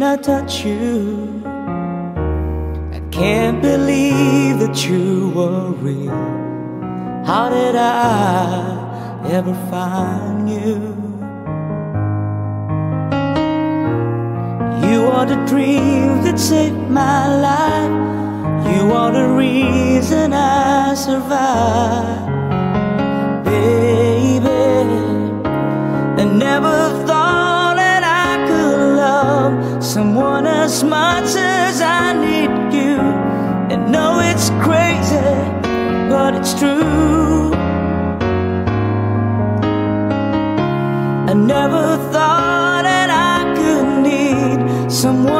Can I touch you? I can't believe that you were real. How did I ever find you? You are the dream that saved my life. You are the reason I survive, baby. I never someone as much as I need you. And know it's crazy, but it's true. I never thought that I could need someone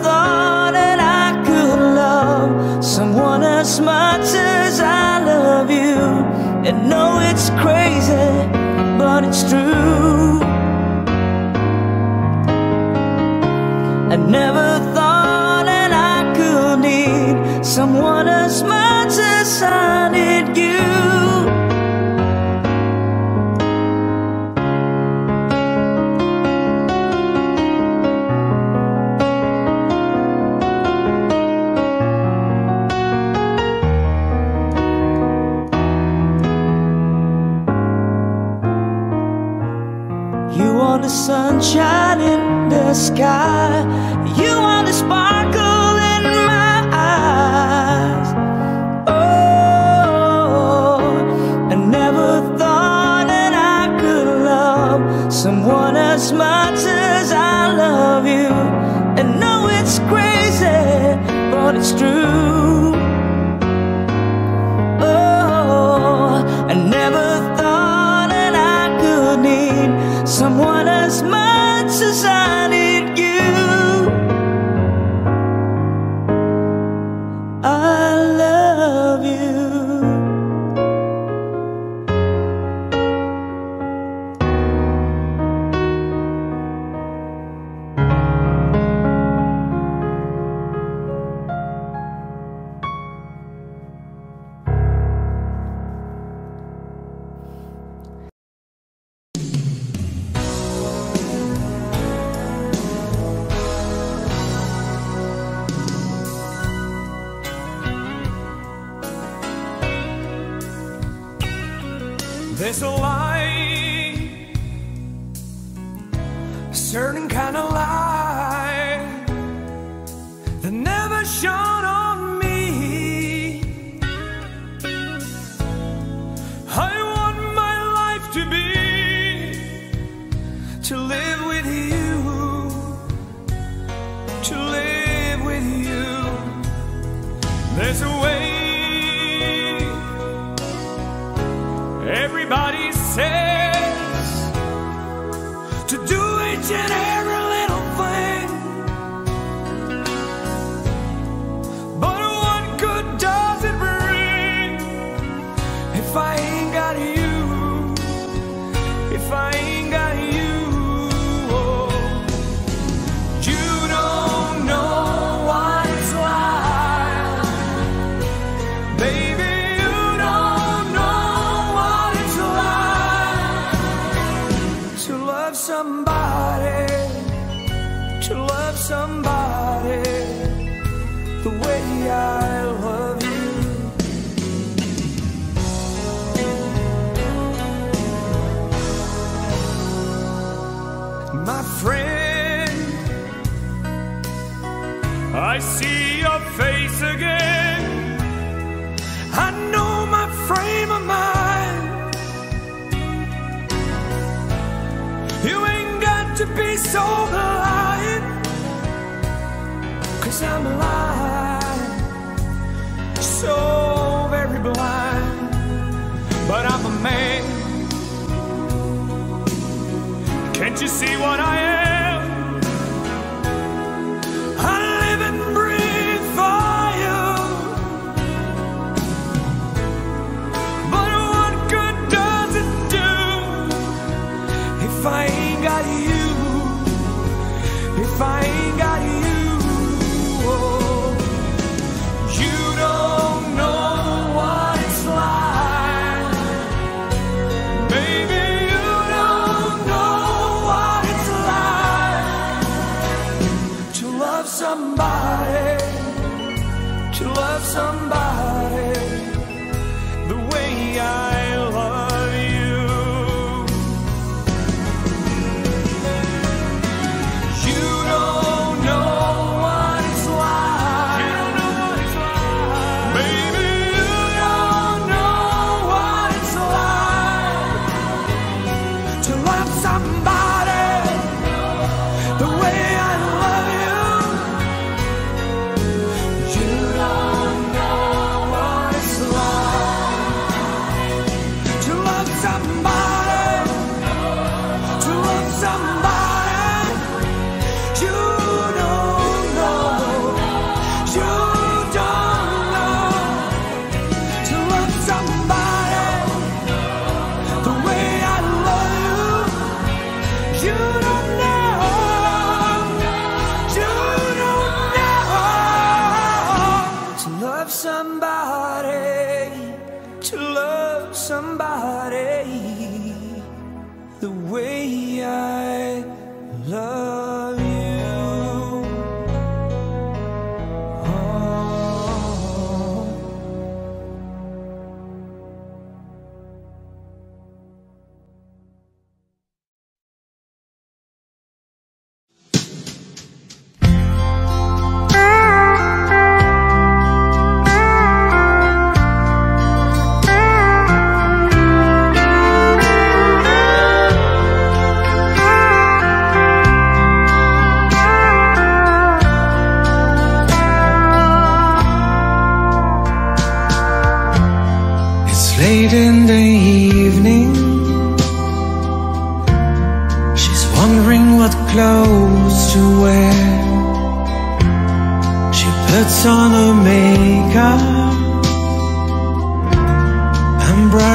someone as much as I love you. And know it's crazy, but it's true. I never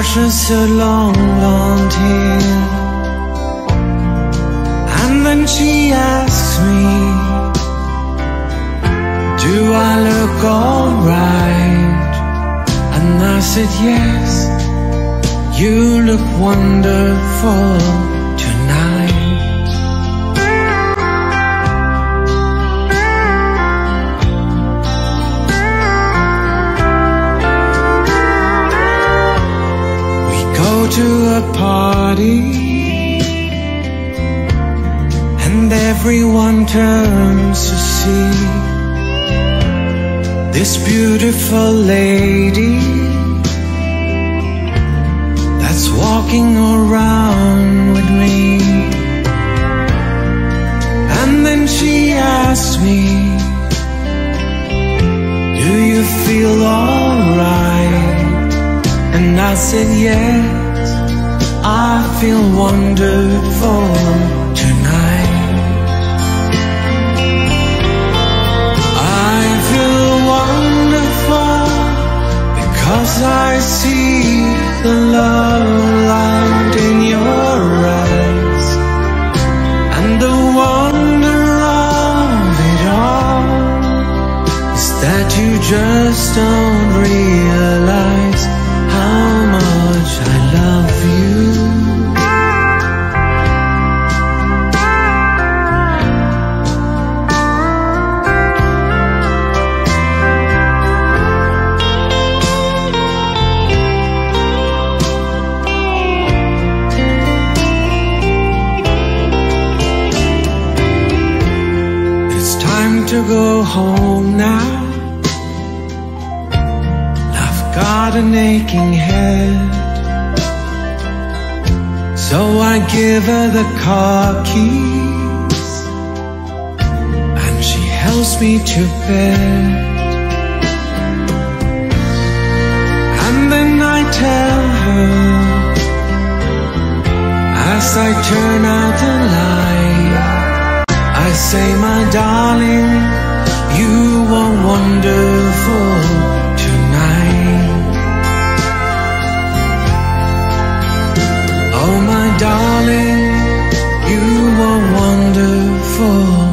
brushes her long blonde hair. And then she asks me, Do I look alright? And I said, Yes, you look wonderful to a party and everyone turns to see this beautiful lady that's walking around with me. And then she asks me, Do you feel alright? And I said, Yes, I feel wonderful tonight. I feel wonderful because I see the love light in your eyes and the wonder of it all is that you just don't an aching head. So I give her the car keys. And she helps me to bed. And then I tell her as I turn out the light. I say, my darling, you are wonderful wonderful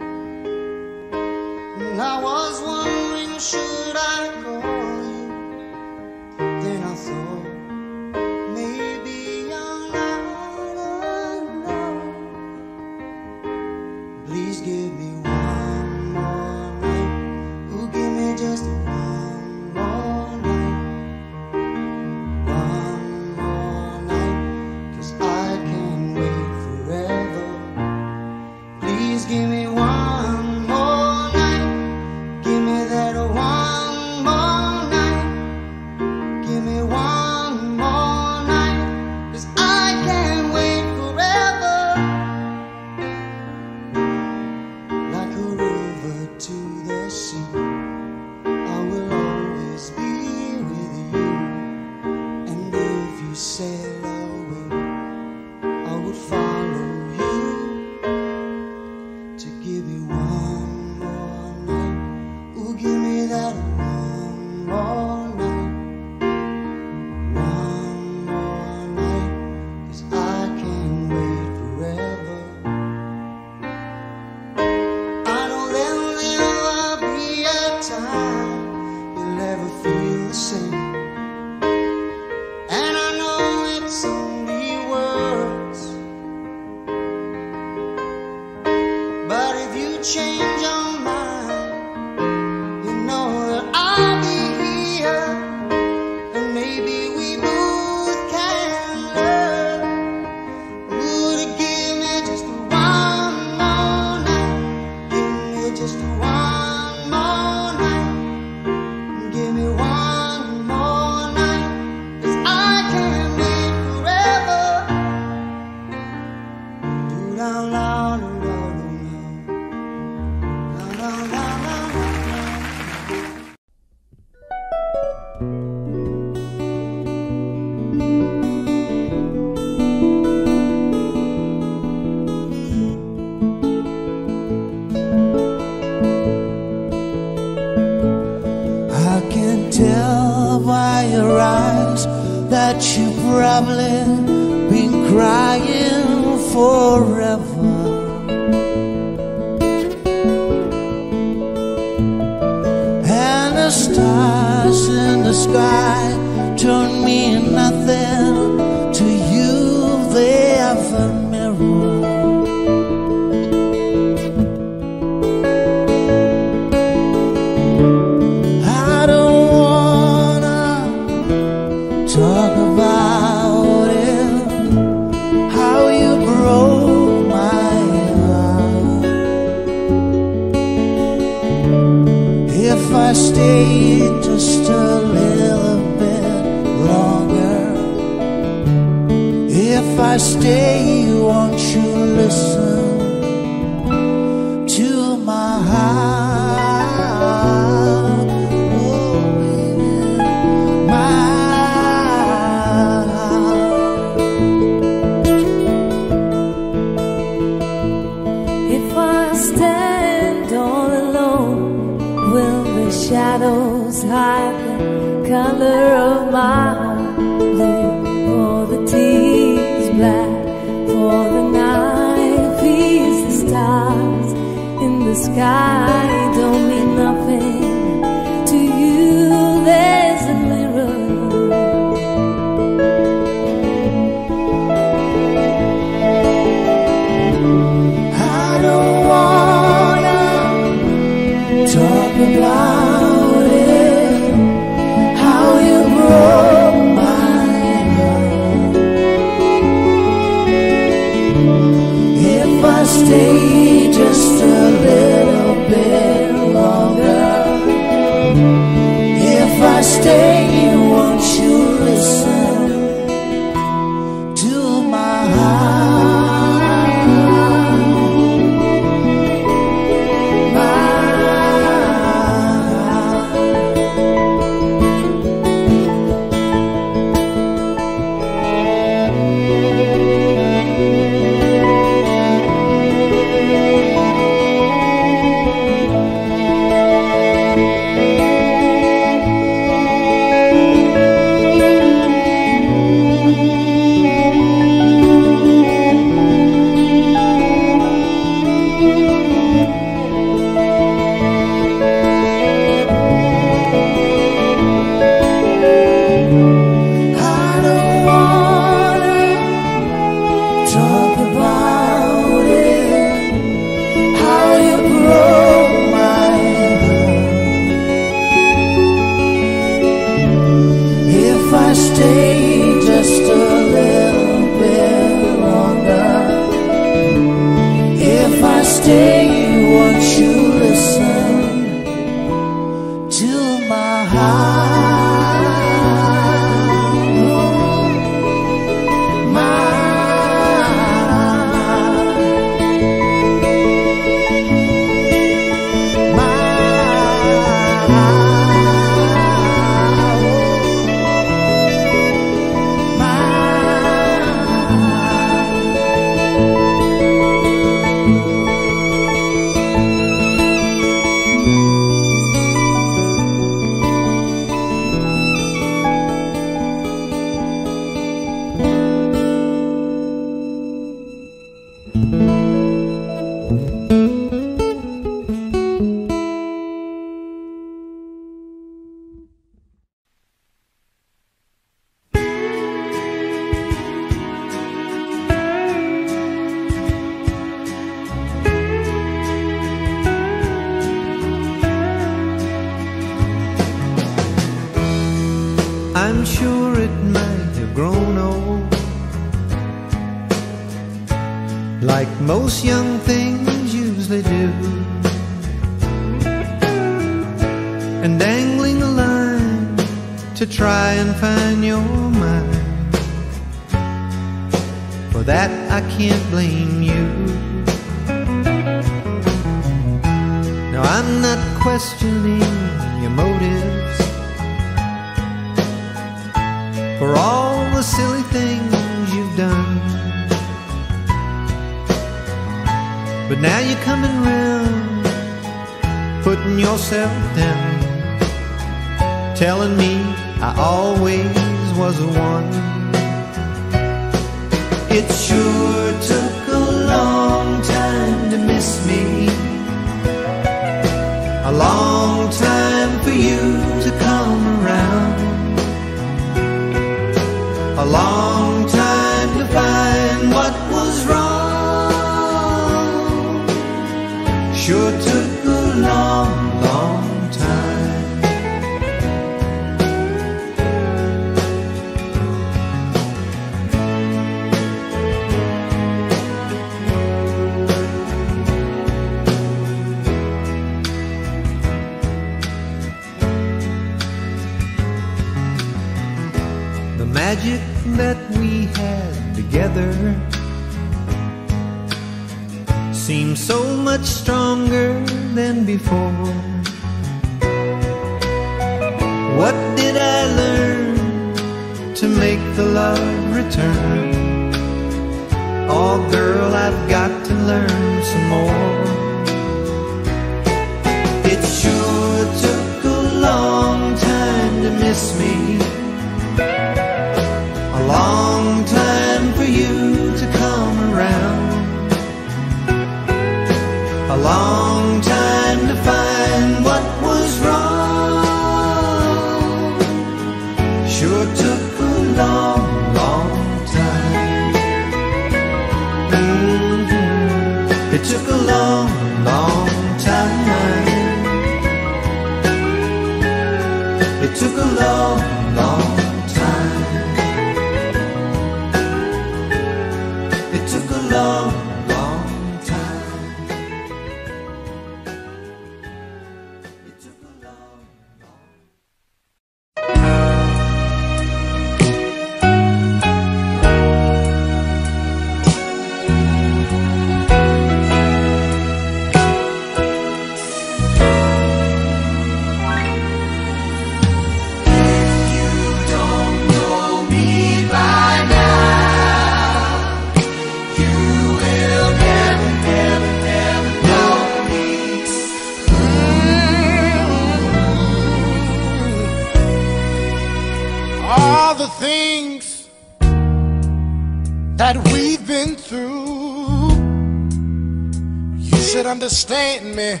understand me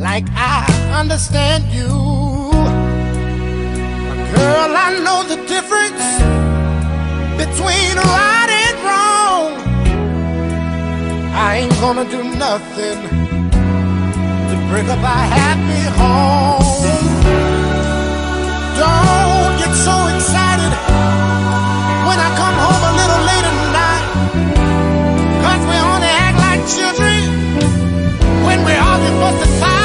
like I understand you. Girl, I know the difference between right and wrong. I ain't gonna do nothing to break up our happy home. Don't get so excited when I come home a little late at night. Cause we only act like children we're all supposed to.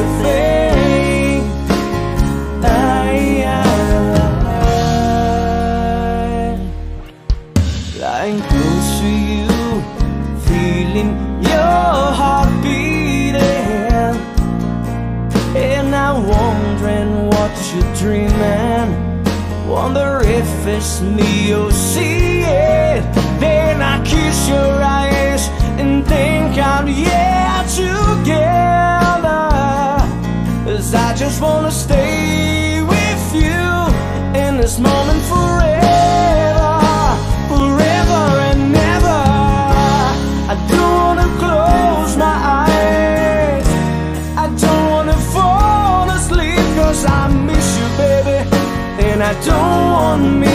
I'm Lying close to you Feeling your heart beating. And I'm wondering what you're dreaming. Wonder if it's me on me.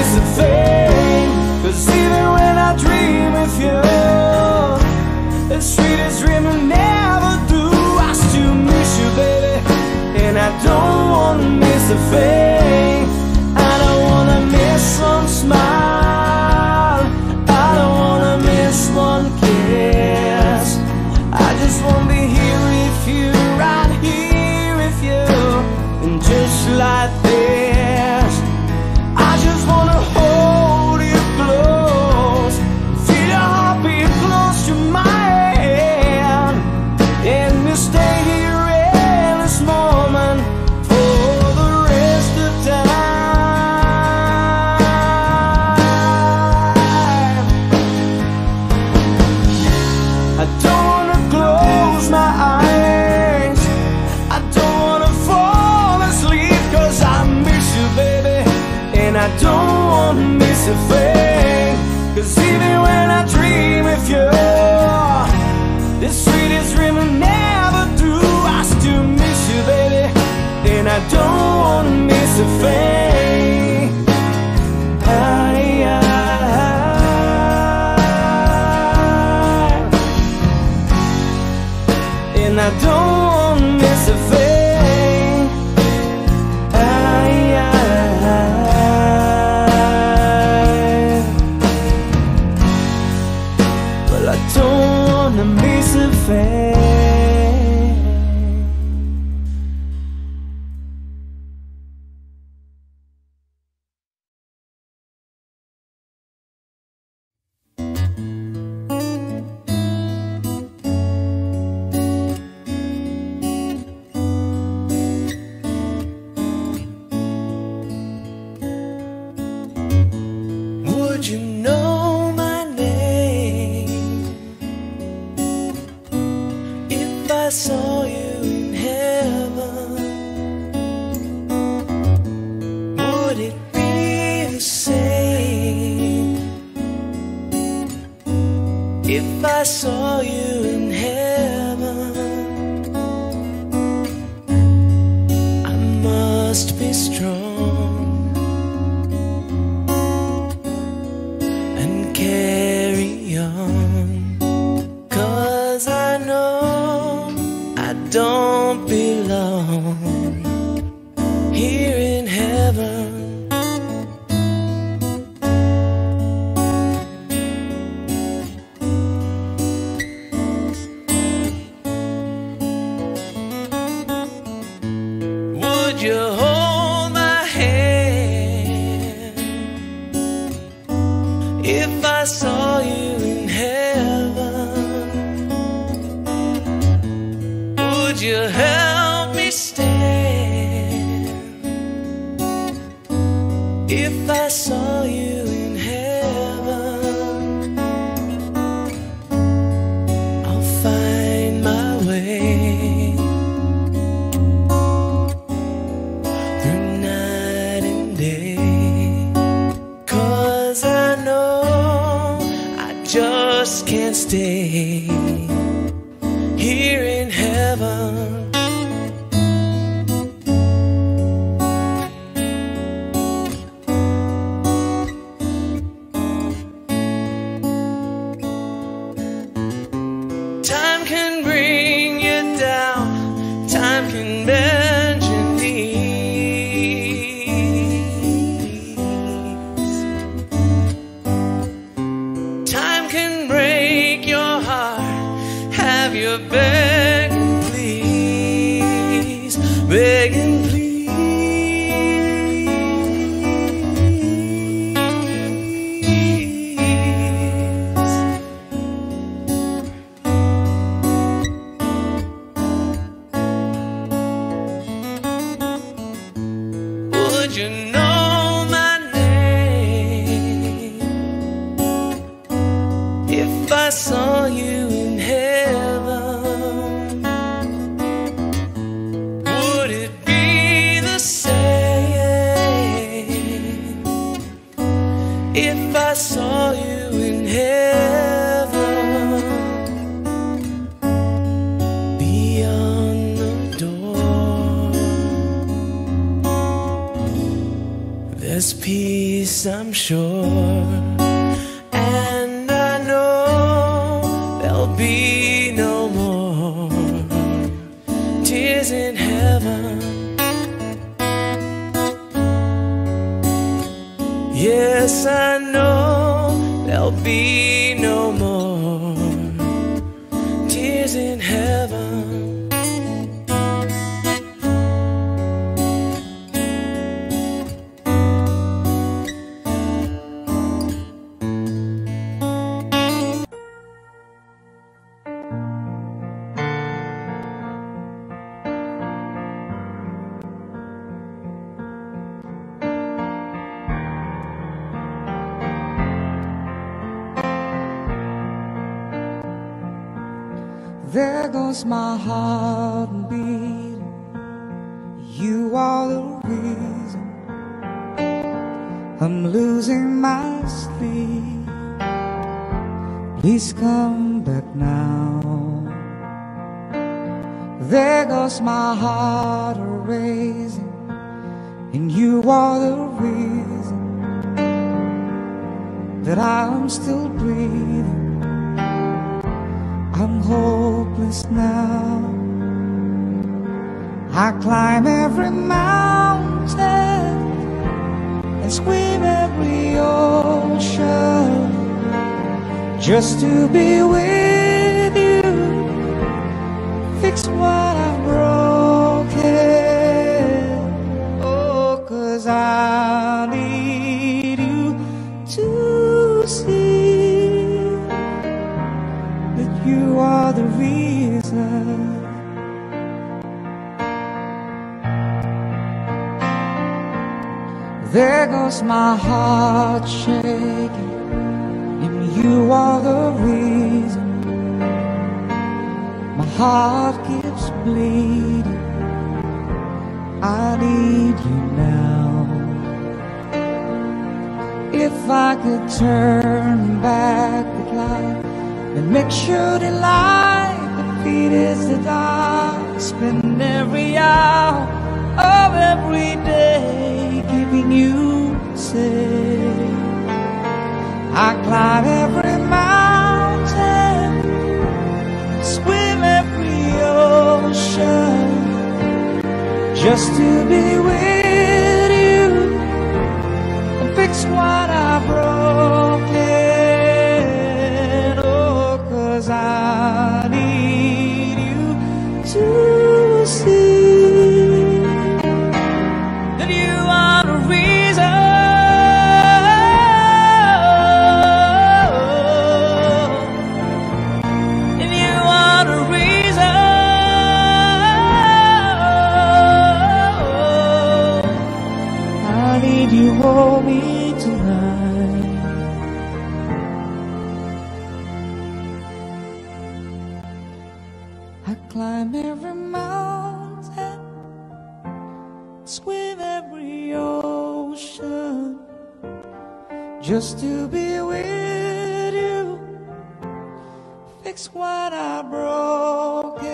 What I broken,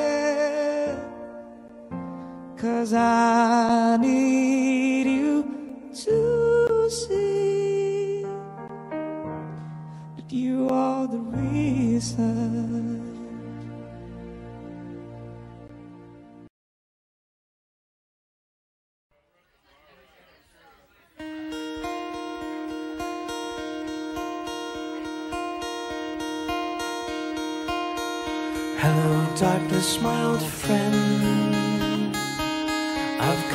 cause I need you to see that you are the reason.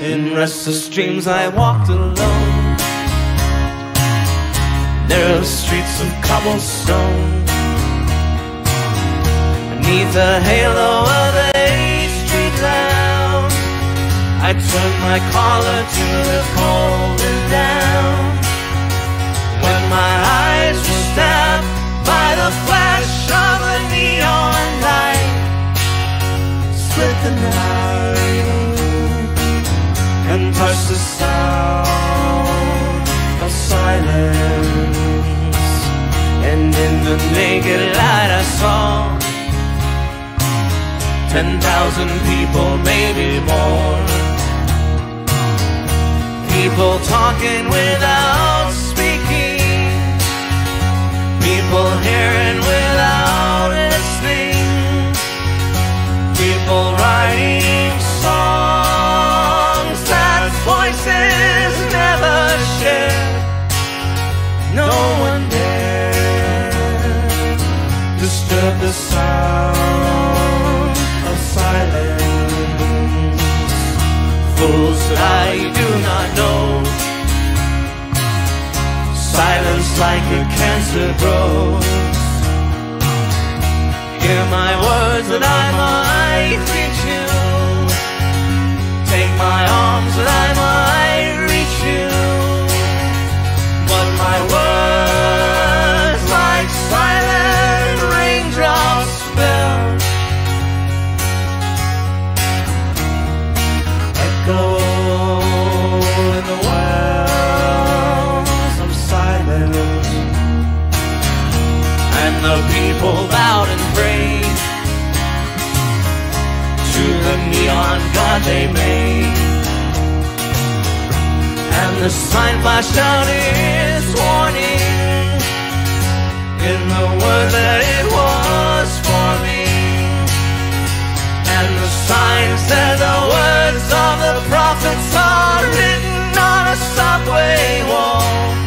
In restless dreams, I walked alone. Narrow streets of cobblestone. Beneath the halo of a street lamp, I turned my collar to the cold and down. When my eyes were stabbed by the flash of a neon light, split the night and touched the sound of silence. And in the naked light, I saw ten thousand people, maybe more. People talking without speaking. People hearing without listening. People writing no one dare disturb the sound of silence. Fools that I do not know, silence like a cancer grows. Hear my words that I might reach you. Take my arms that I might reach you my words like silent raindrops fell. Echo in the wells of silence, and the people bowed and prayed to the neon god they made. And the sign flashed out in the word that it was for me. And the signs that the words of the prophets are written on a subway wall.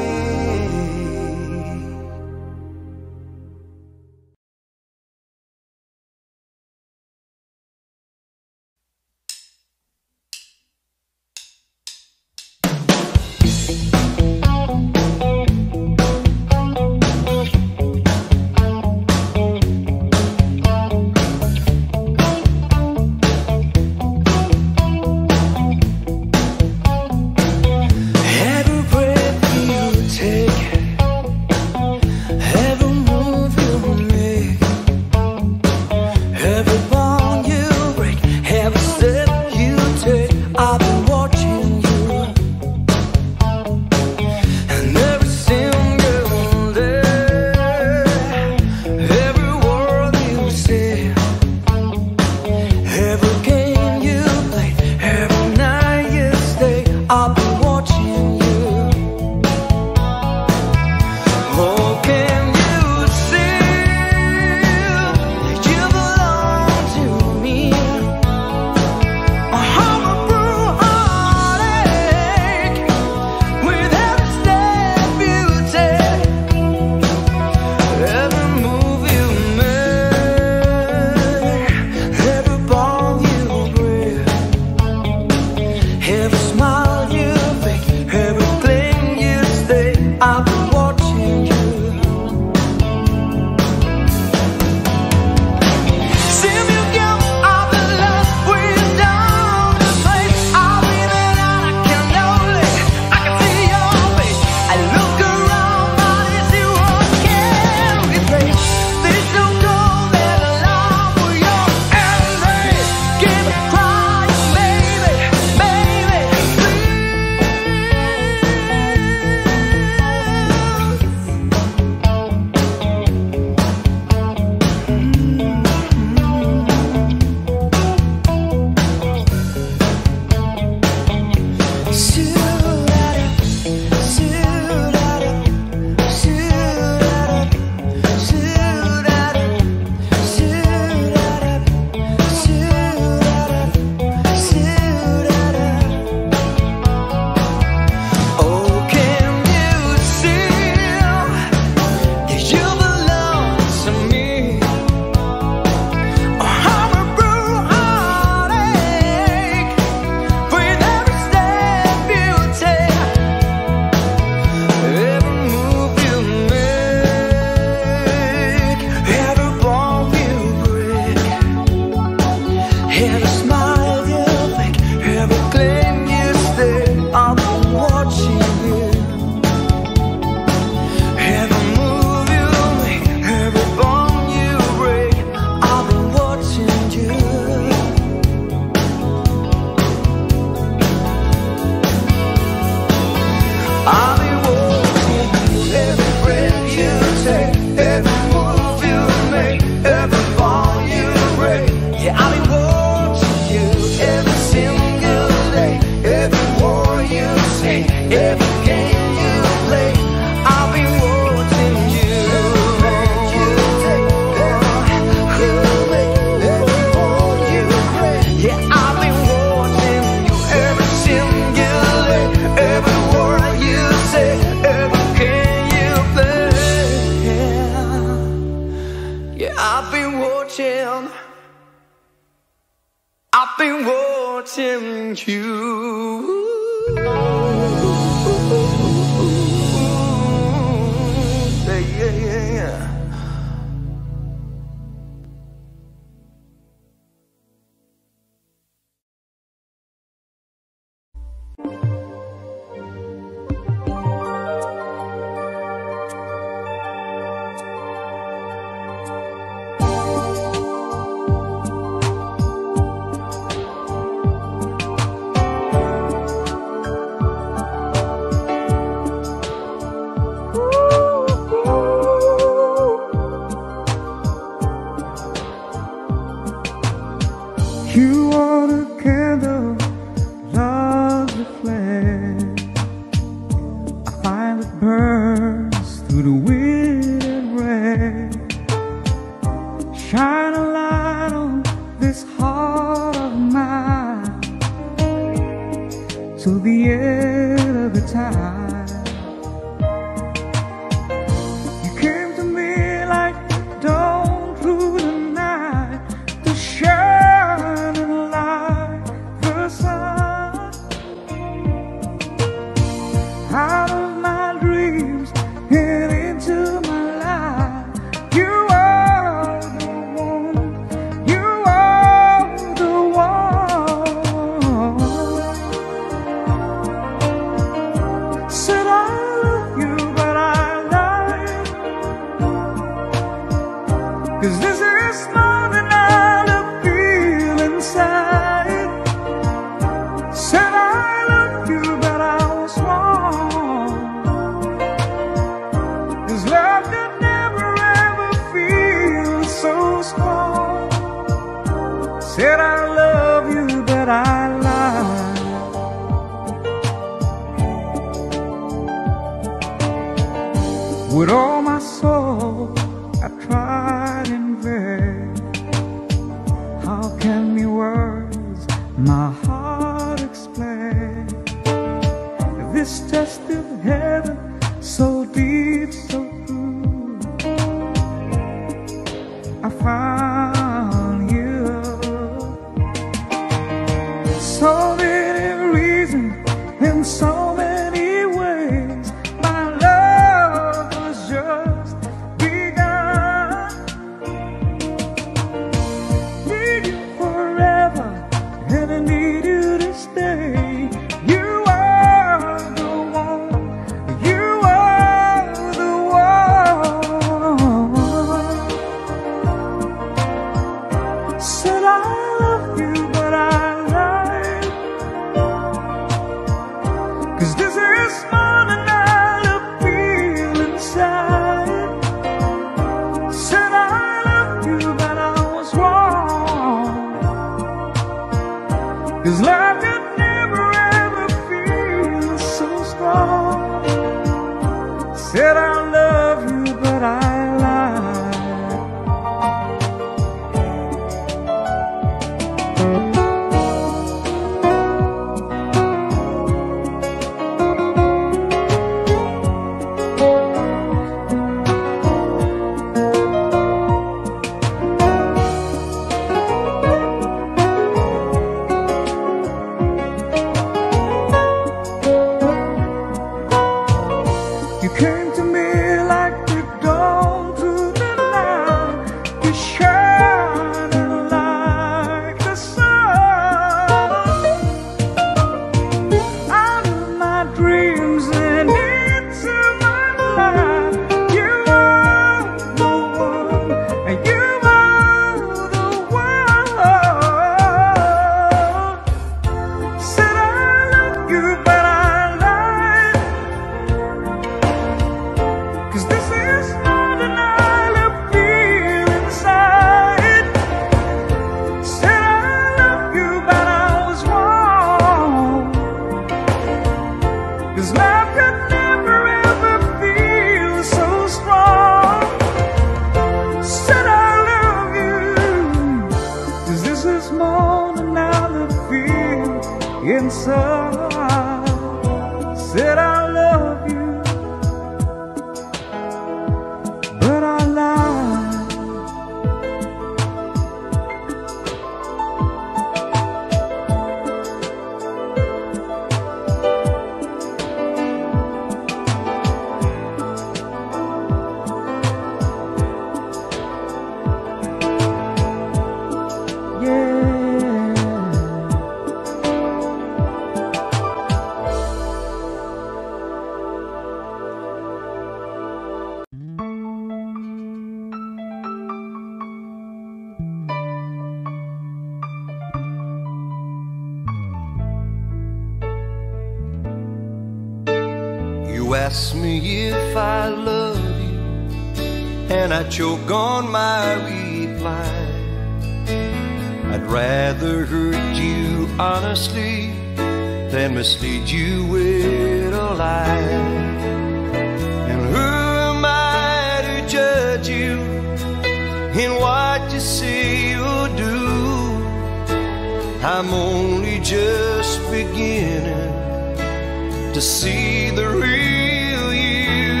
to see the real you.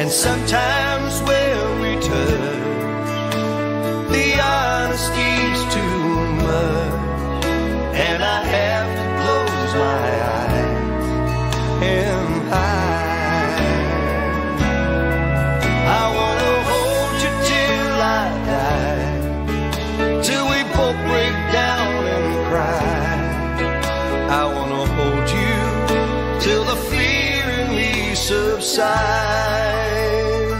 And sometimes subside.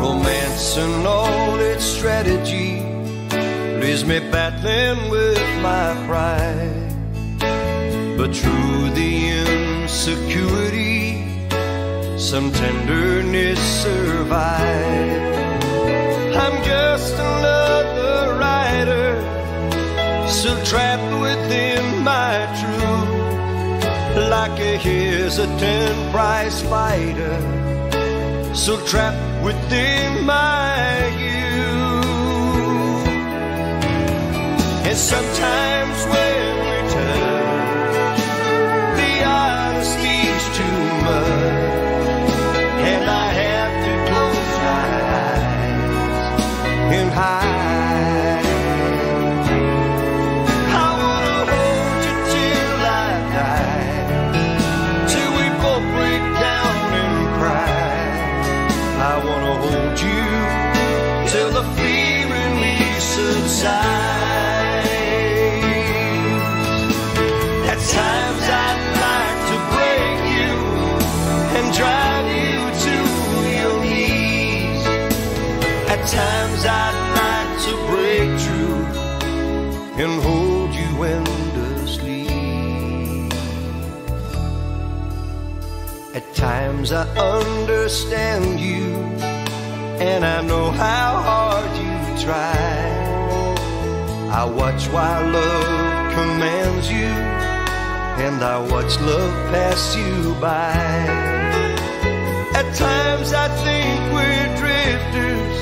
Romance and all its strategy leaves me battling with my pride. But through the insecurity, some tenderness survives just another rider, still trapped within my truth, like a hesitant prize fighter, so trapped within my youth. And sometimes when Cause I understand you And I know how hard you try. I watch while love commands you And I watch love pass you by. At times I think we're drifters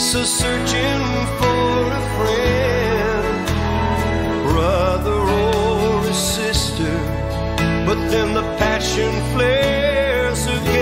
So searching for a friend. Brother or a sister But then the passion flares perseguir.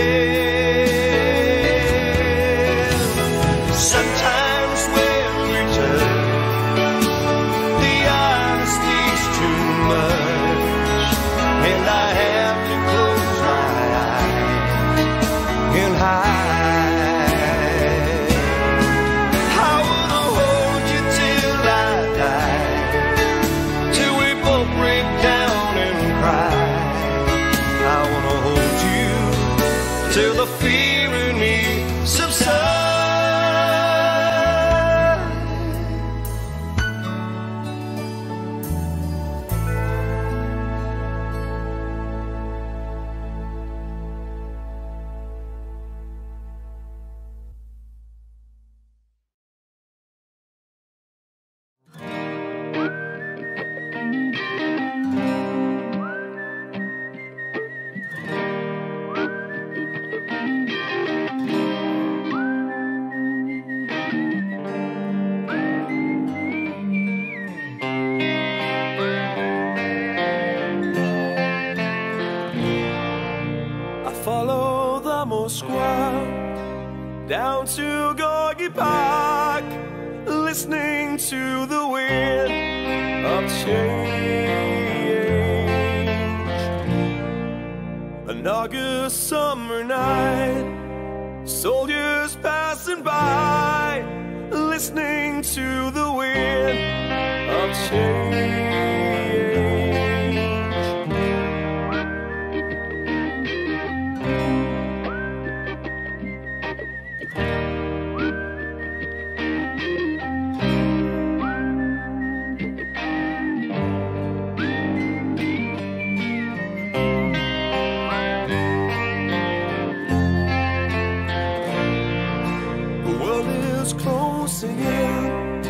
singing.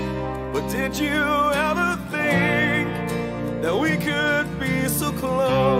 But did you ever think that we could be so close?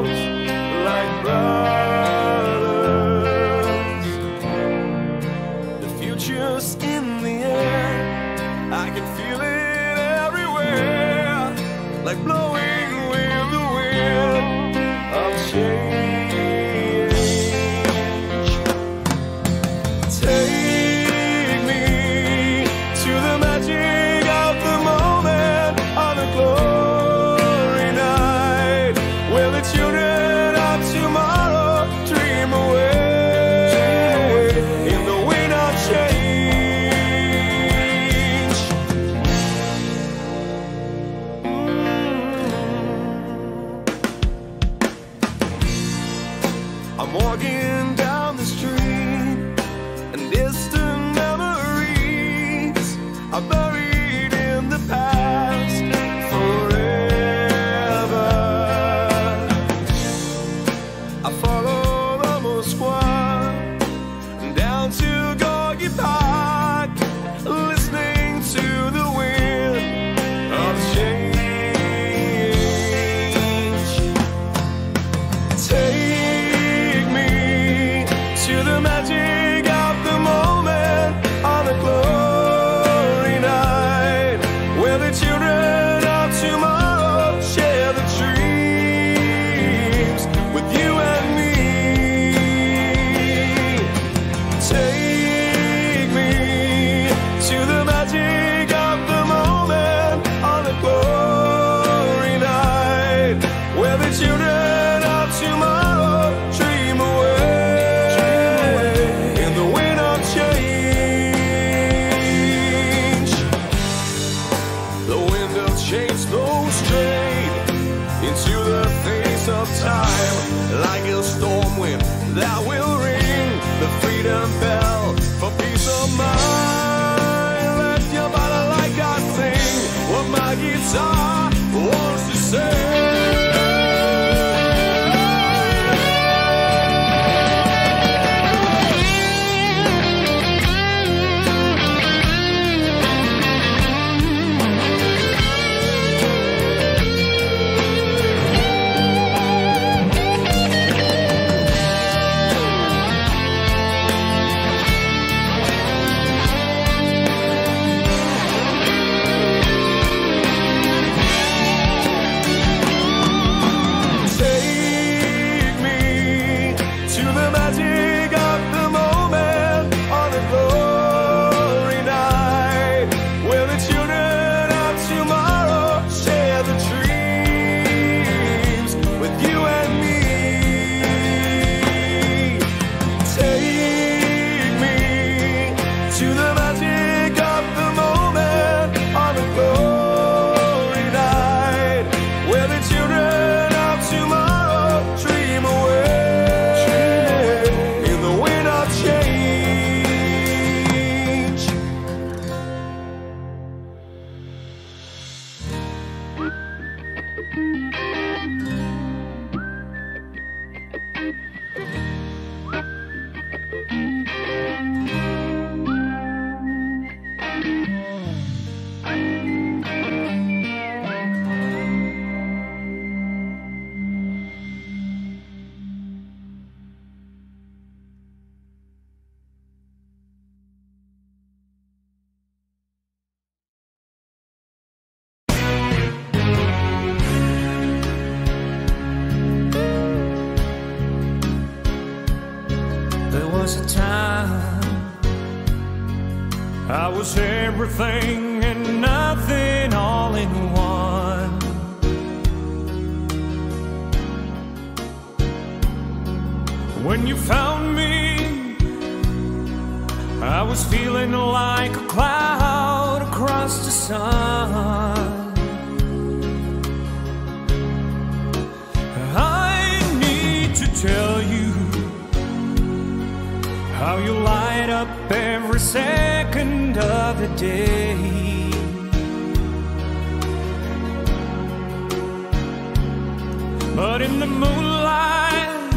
But in the moonlight,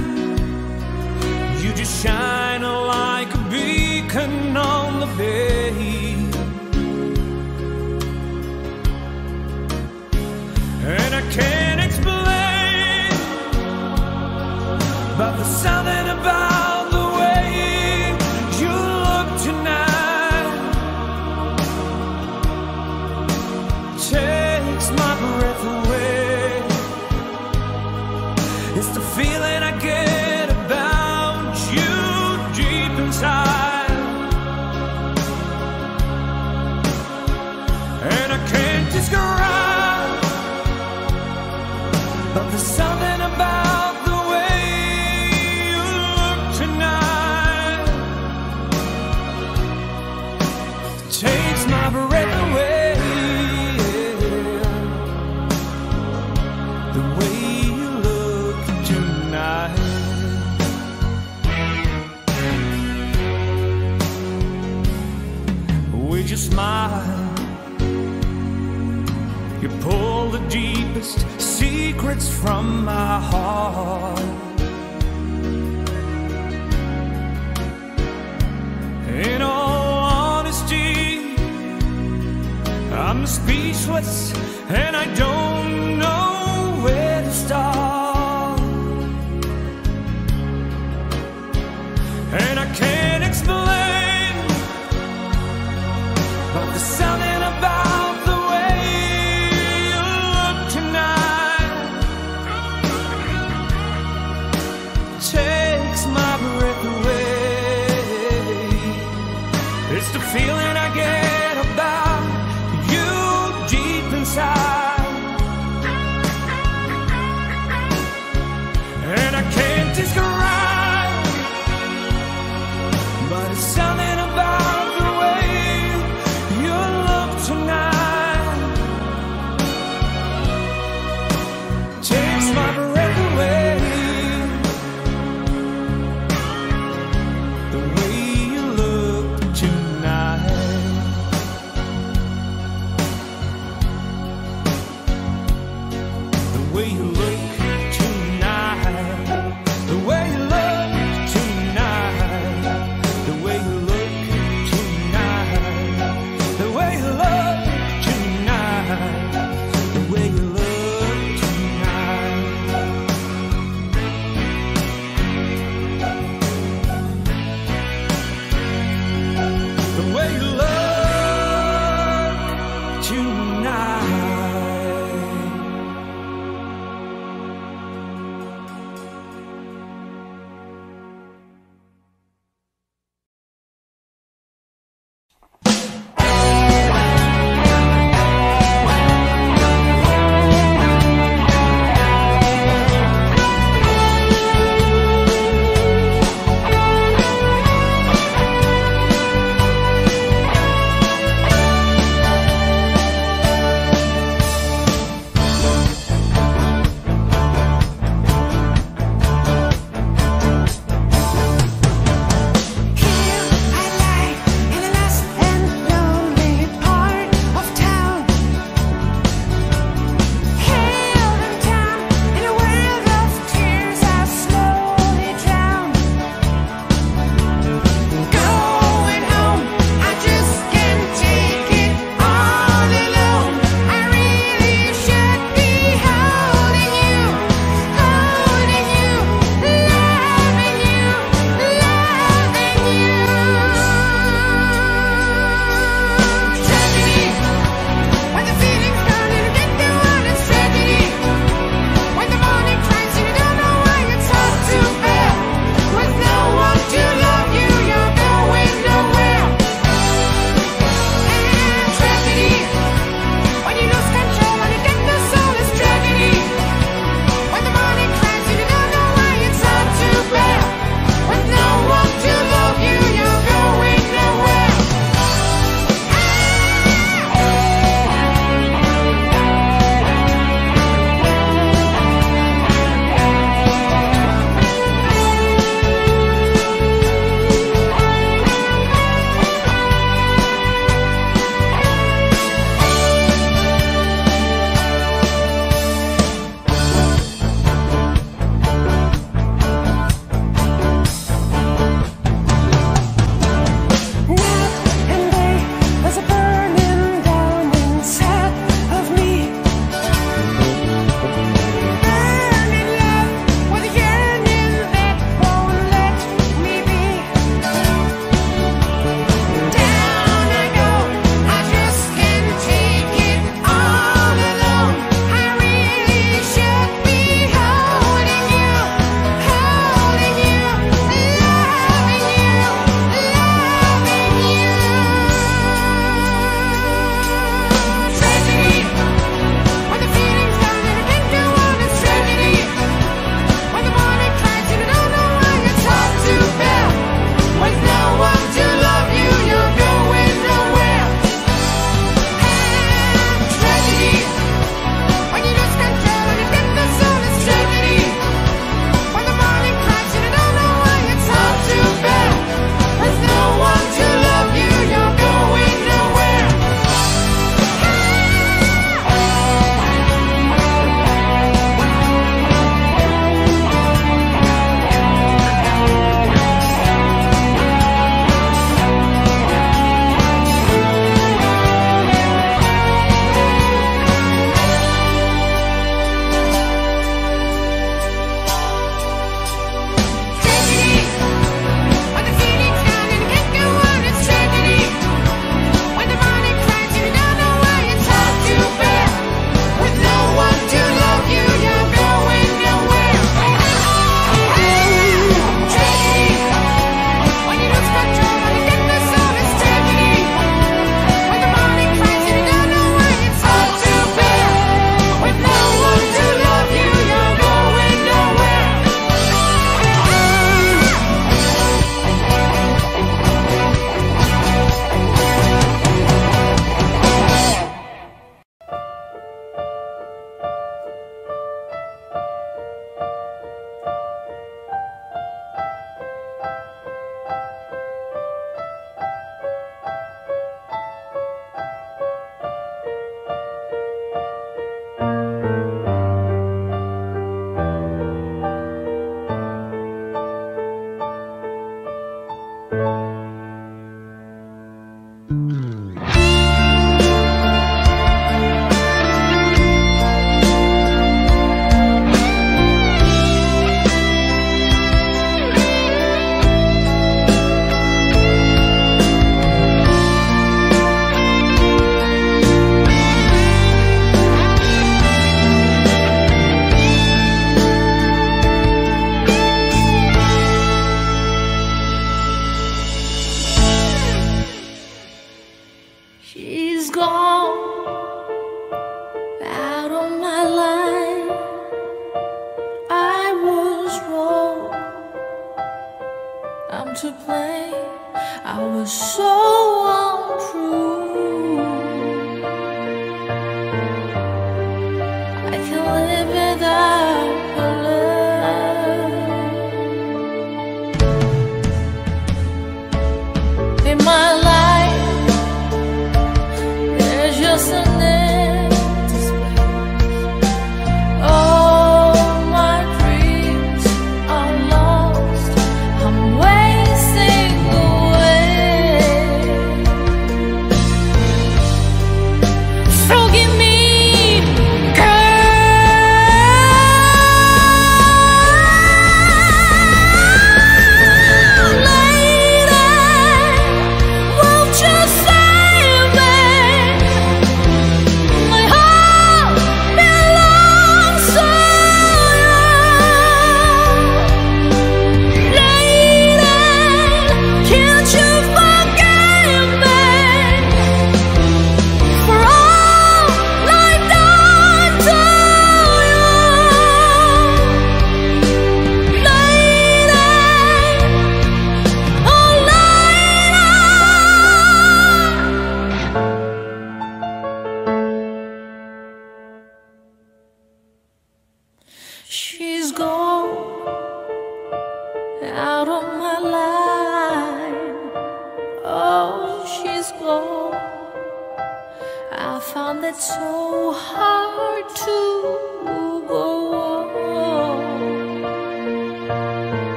you just shine like a beacon on the bay. And I can't. secrets from my heart. In all honesty, I'm speechless and I don't.